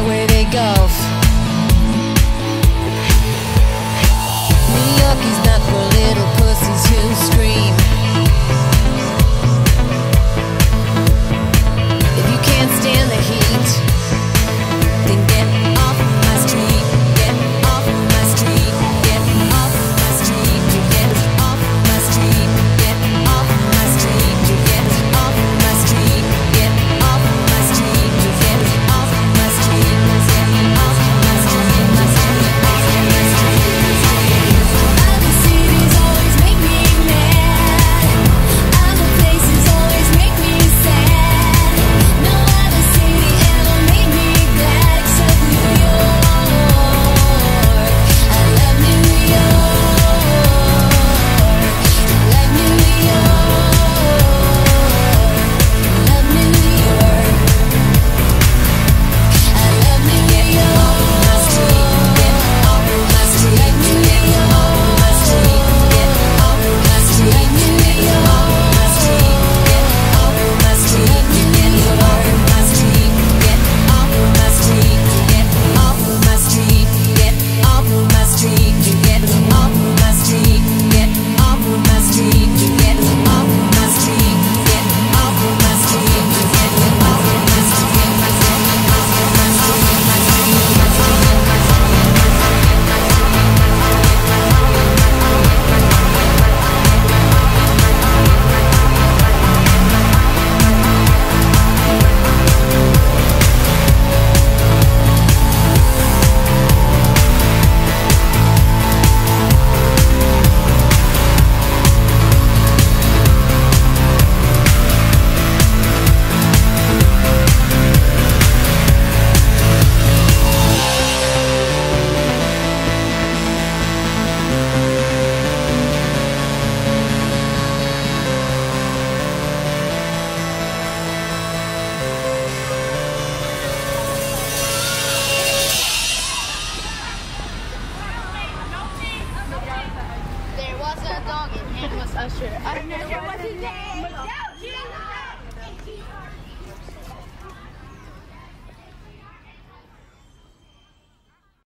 highway